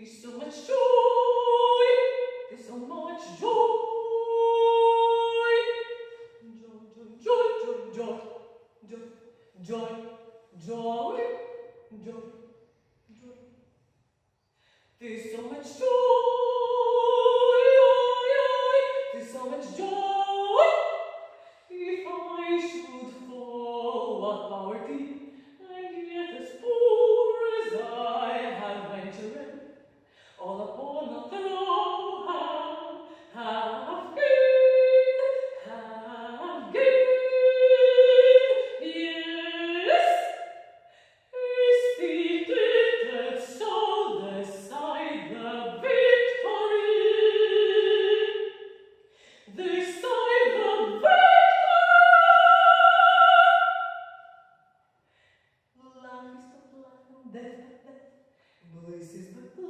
There's so much joy. There's so much joy. Joy, joy, joy, joy, joy, joy, joy, joy, joy. There's so much joy. There's so much joy. If I should fall. Blessed is the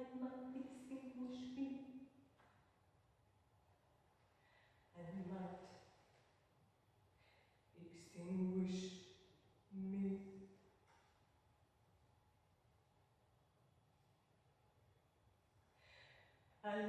And my distinguished. And might extinguish me. I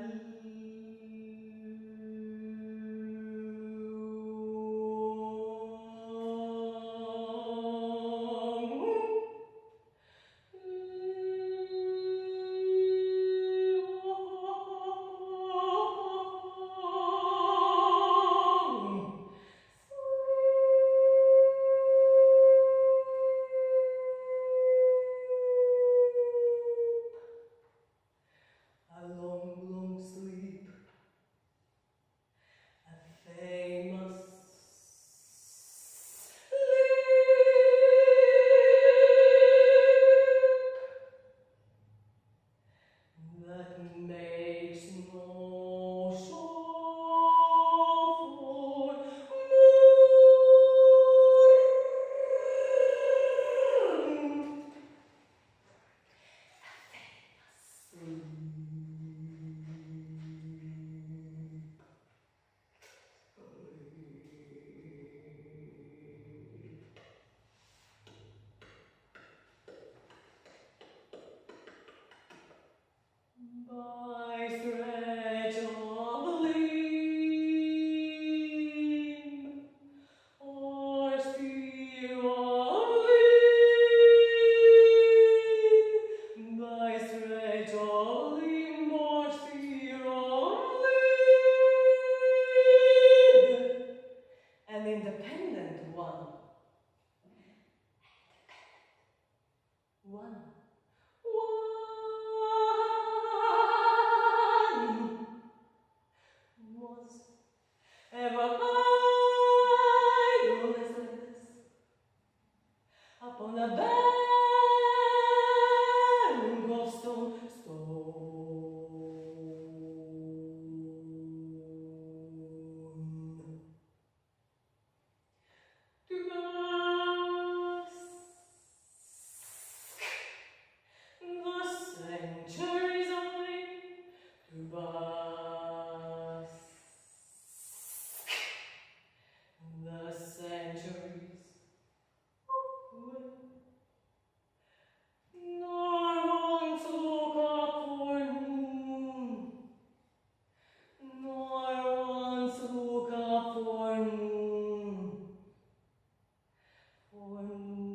On a belle For